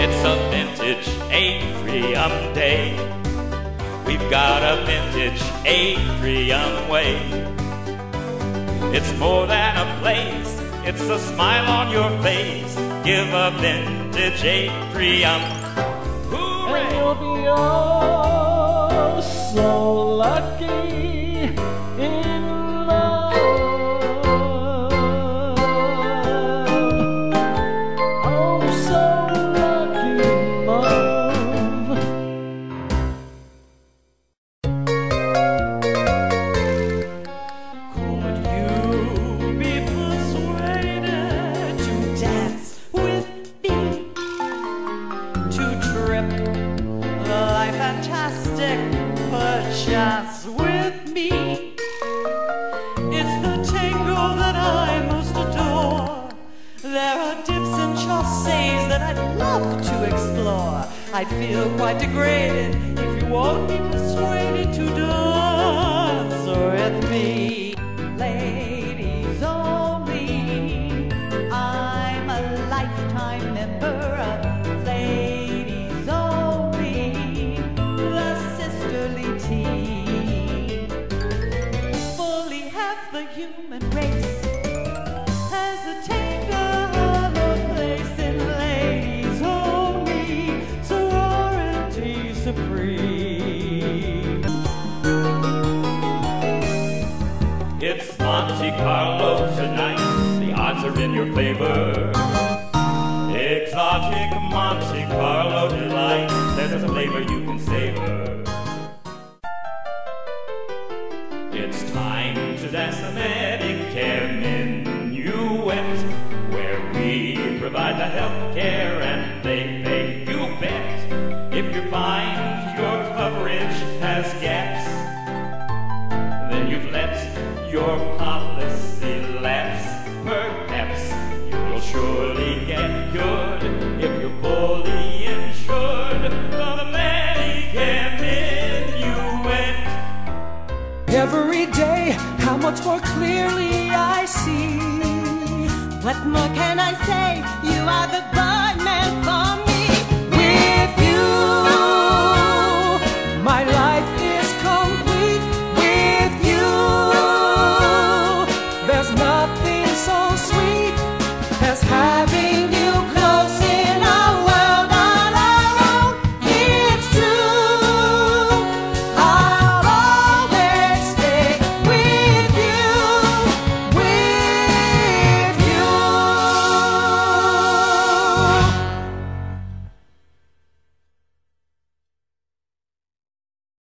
It's a vintage atrium day. We've got a vintage atrium way. It's more than a place, it's a smile on your face. Give a vintage atrium. Hooray! Perchance with me. It's the tango that I most adore. There are dips and chassés that I'd love to explore. I'd feel quite degraded the human race has attained a place in Ladies Only, sorority supreme. It's Monte Carlo tonight. The odds are in your favor. Exotic Monte Carlo delight. There's a flavor you can savor. It's time to dance the Medicare minuet, where we provide the health care and they pay you bet. If you find your coverage has gaps, then you've let your policy every day how much more clearly I see. What more can I say? You are the boy man for me. With you, my life is complete. With you, there's nothing so sweet as having.